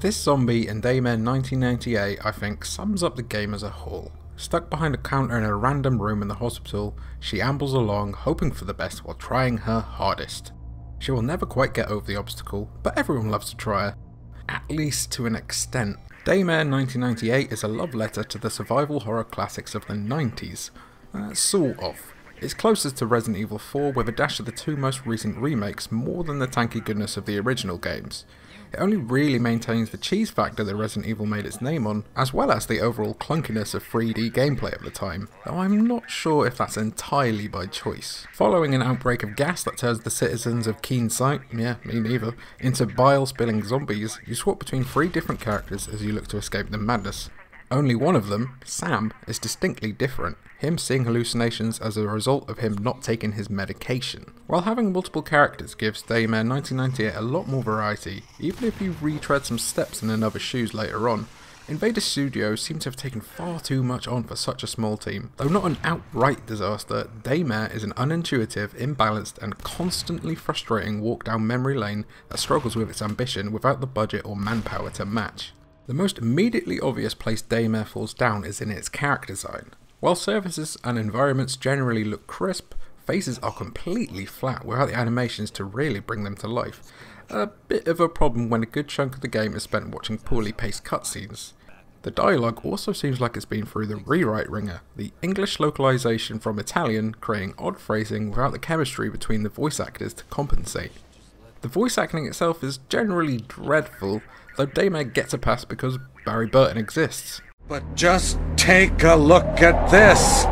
This zombie in Daymare 1998 I think sums up the game as a whole. Stuck behind a counter in a random room in the hospital, she ambles along hoping for the best while trying her hardest. She will never quite get over the obstacle, but everyone loves to try her. At least to an extent. Daymare 1998 is a love letter to the survival horror classics of the 90s. Uh, sort of. It's closest to Resident Evil 4 with a dash of the two most recent remakes more than the tanky goodness of the original games. It only really maintains the cheese factor that Resident Evil made its name on, as well as the overall clunkiness of 3D gameplay at the time, though I'm not sure if that's entirely by choice. Following an outbreak of gas that turns the citizens of Keen Sight, yeah, me neither, into bile-spilling zombies, you swap between three different characters as you look to escape the madness. Only one of them, Sam, is distinctly different, him seeing hallucinations as a result of him not taking his medication. While having multiple characters gives Daymare 1998 a lot more variety, even if you retread some steps in another shoes later on, Invader Studios seem to have taken far too much on for such a small team. Though not an outright disaster, Daymare is an unintuitive, imbalanced and constantly frustrating walk down memory lane that struggles with its ambition without the budget or manpower to match. The most immediately obvious place Daymare falls down is in its character design. While surfaces and environments generally look crisp, faces are completely flat without the animations to really bring them to life. A bit of a problem when a good chunk of the game is spent watching poorly paced cutscenes. The dialogue also seems like it's been through the rewrite wringer, the English localization from Italian creating odd phrasing without the chemistry between the voice actors to compensate. The voice acting itself is generally dreadful, though Daymare gets a pass because Barry Burton exists. But just take a look at this!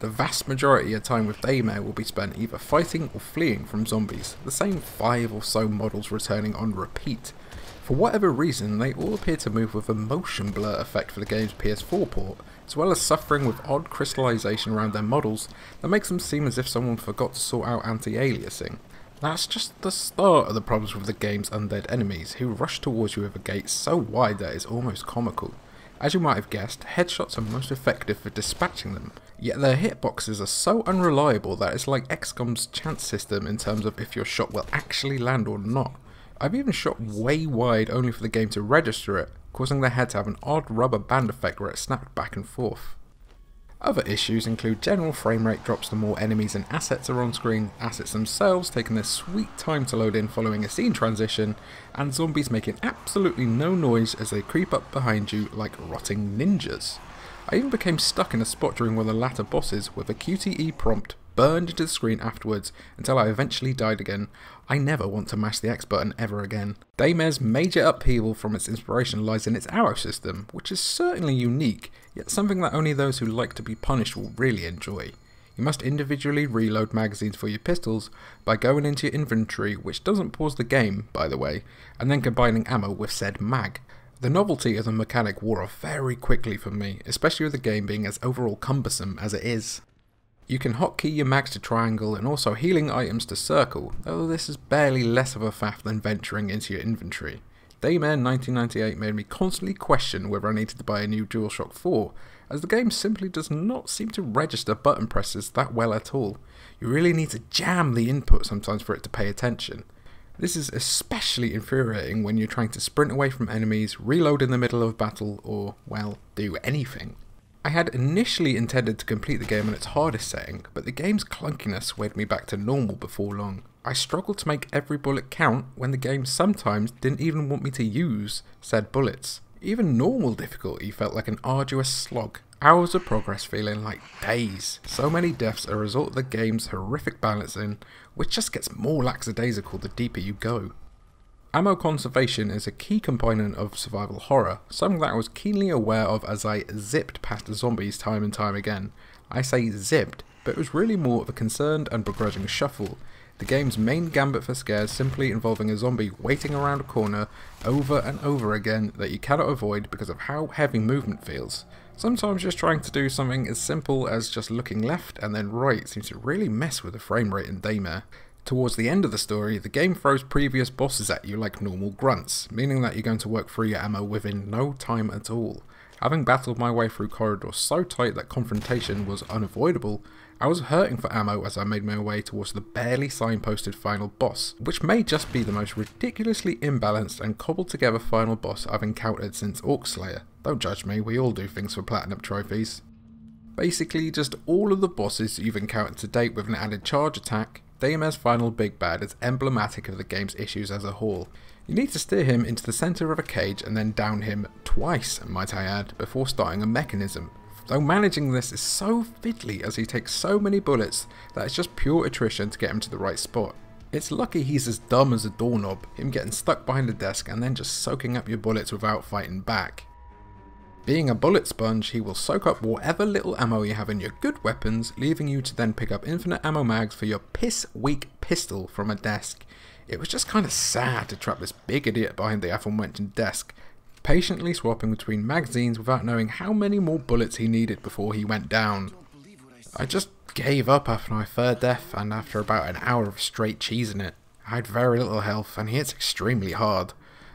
The vast majority of time with Daymare will be spent either fighting or fleeing from zombies, the same five or so models returning on repeat. For whatever reason, they all appear to move with a motion blur effect for the game's PS4 port, as well as suffering with odd crystallization around their models that makes them seem as if someone forgot to sort out anti-aliasing. That's just the start of the problems with the game's undead enemies, who rush towards you with a gait so wide that it's almost comical. As you might have guessed, headshots are most effective for dispatching them, yet their hitboxes are so unreliable that it's like XCOM's chance system in terms of if your shot will actually land or not. I've even shot way wide only for the game to register it, causing the head to have an odd rubber band effect where it snapped back and forth. Other issues include general frame rate drops the more enemies and assets are on screen, assets themselves taking their sweet time to load in following a scene transition, and zombies making absolutely no noise as they creep up behind you like rotting ninjas. I even became stuck in a spot during one of the latter bosses with a QTE prompt burned into the screen afterwards until I eventually died again. I never want to mash the X button ever again. Daymare's major upheaval from its inspiration lies in its arrow system, which is certainly unique, yet something that only those who like to be punished will really enjoy. You must individually reload magazines for your pistols by going into your inventory, which doesn't pause the game, by the way, and then combining ammo with said mag. The novelty of the mechanic wore off very quickly for me, especially with the game being as overall cumbersome as it is. You can hotkey your mags to triangle and also healing items to circle, though this is barely less of a faff than venturing into your inventory. Daymare 1998 made me constantly question whether I needed to buy a new DualShock 4, as the game simply does not seem to register button presses that well at all. You really need to jam the input sometimes for it to pay attention. This is especially infuriating when you're trying to sprint away from enemies, reload in the middle of battle, or, well, do anything. I had initially intended to complete the game on its hardest setting, but the game's clunkiness weighed me back to normal before long. I struggled to make every bullet count when the game sometimes didn't even want me to use said bullets. Even normal difficulty felt like an arduous slog, hours of progress feeling like days. So many deaths are a result of the game's horrific balancing, which just gets more lackadaisical the deeper you go. Ammo conservation is a key component of survival horror, something that I was keenly aware of as I zipped past the zombies time and time again. I say zipped, but it was really more of a concerned and begrudging shuffle. The game's main gambit for scares simply involving a zombie waiting around a corner over and over again that you cannot avoid because of how heavy movement feels. Sometimes just trying to do something as simple as just looking left and then right seems to really mess with the frame rate in Daymare. Towards the end of the story, the game throws previous bosses at you like normal grunts, meaning that you're going to work through your ammo within no time at all. Having battled my way through corridors so tight that confrontation was unavoidable, I was hurting for ammo as I made my way towards the barely signposted final boss, which may just be the most ridiculously imbalanced and cobbled together final boss I've encountered since Orc Slayer. Don't judge me, we all do things for platinum trophies. Basically, just all of the bosses you've encountered to date with an added charge attack, Daymare's final big bad is emblematic of the game's issues as a whole. You need to steer him into the centre of a cage and then down him twice, might I add, before starting a mechanism. Though managing this is so fiddly as he takes so many bullets that it's just pure attrition to get him to the right spot. It's lucky he's as dumb as a doorknob, him getting stuck behind a desk and then just soaking up your bullets without fighting back. Being a bullet sponge, he will soak up whatever little ammo you have in your good weapons, leaving you to then pick up infinite ammo mags for your piss weak pistol from a desk. It was just kind of sad to trap this big idiot behind the aforementioned desk, patiently swapping between magazines without knowing how many more bullets he needed before he went down. I just gave up after my third death and after about an hour of straight cheesing it. I had very little health and he hits extremely hard.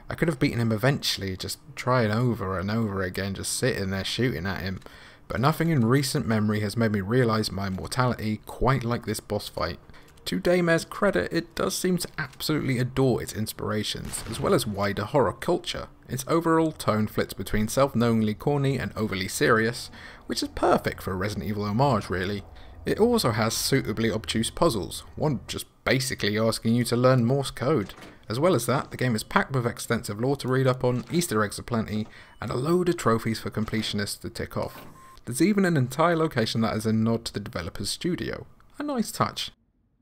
I could have beaten him eventually, just trying over and over again, just sitting there shooting at him, but nothing in recent memory has made me realise my mortality quite like this boss fight. To Daymare's credit, it does seem to absolutely adore its inspirations, as well as wider horror culture. Its overall tone flits between self-knowingly corny and overly serious, which is perfect for a Resident Evil homage really. It also has suitably obtuse puzzles, one just basically asking you to learn Morse code. As well as that, the game is packed with extensive lore to read up on, easter eggs aplenty, and a load of trophies for completionists to tick off. There's even an entire location that is a nod to the developer's studio. A nice touch.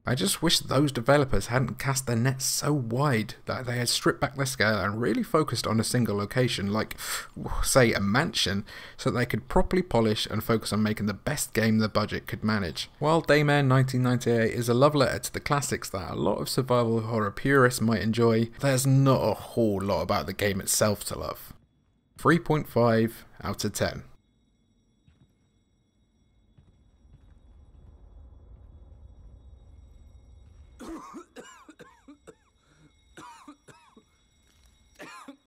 I just wish those developers hadn't cast their nets so wide that they had stripped back their scale and really focused on a single location, like, say, a mansion, so that they could properly polish and focus on making the best game the budget could manage. While Daymare 1998 is a love letter to the classics that a lot of survival horror purists might enjoy, there's not a whole lot about the game itself to love. 3.5 out of 10.